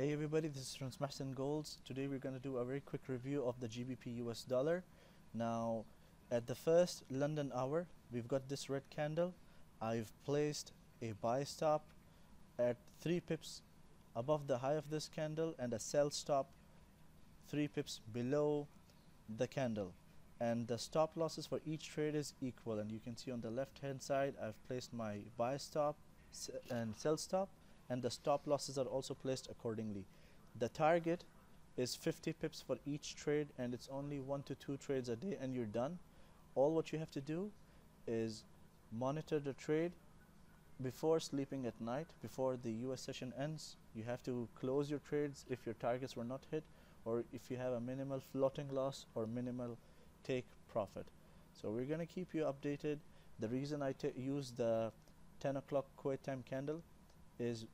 Hey everybody, this is Prince M. Golds. Today we're going to do a very quick review of the GBP US dollar. Now, at the first London hour, we've got this red candle. I've placed a buy stop at 3 pips above the high of this candle and a sell stop 3 pips below the candle. And the stop losses for each trade is equal and you can see on the left hand side I've placed my buy stop and sell stop and the stop losses are also placed accordingly. The target is 50 pips for each trade and it's only one to two trades a day and you're done. All what you have to do is monitor the trade before sleeping at night, before the US session ends. You have to close your trades if your targets were not hit or if you have a minimal floating loss or minimal take profit. So we're going to keep you updated. The reason I use the 10 o'clock Kuwait time candle is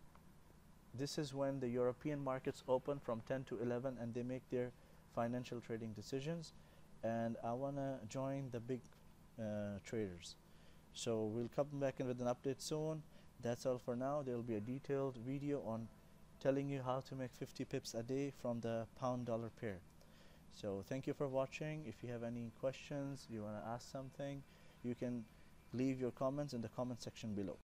this is when the European markets open from 10 to 11 and they make their financial trading decisions. And I want to join the big uh, traders. So we'll come back in with an update soon. That's all for now. There will be a detailed video on telling you how to make 50 pips a day from the pound dollar pair. So thank you for watching. If you have any questions you want to ask something you can leave your comments in the comment section below